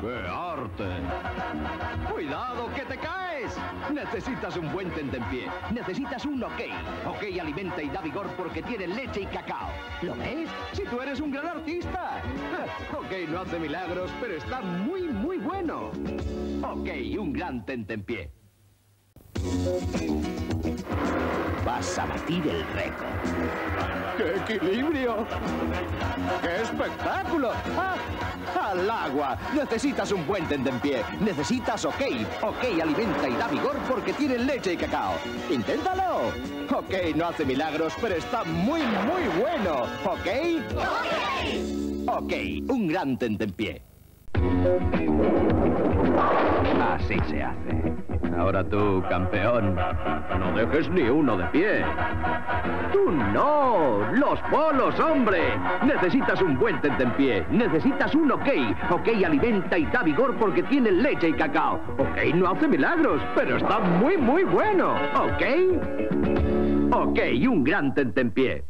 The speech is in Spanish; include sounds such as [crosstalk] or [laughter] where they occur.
¡Qué arte! ¡Cuidado, que te caes! Necesitas un buen tentempié. Necesitas un OK. OK alimenta y da vigor porque tiene leche y cacao. ¿Lo ves? Si tú eres un gran artista. [laughs] OK no hace milagros, pero está muy, muy bueno. OK, un gran tentempié. A batir el récord. ¡Qué equilibrio! ¡Qué espectáculo! ¡Ah! ¡Al agua! Necesitas un buen tentempié. Necesitas OK. OK alimenta y da vigor porque tiene leche y cacao. ¡Inténtalo! OK no hace milagros, pero está muy, muy bueno. ¿Ok? ¡Ok! OK, un gran tentempié. Así se hace. Ahora tú, campeón, no dejes ni uno de pie. ¡Tú no! ¡Los polos, hombre! Necesitas un buen tentempié. Necesitas un OK. OK alimenta y da vigor porque tiene leche y cacao. OK no hace milagros, pero está muy, muy bueno. ¿Ok? OK, un gran tentempié.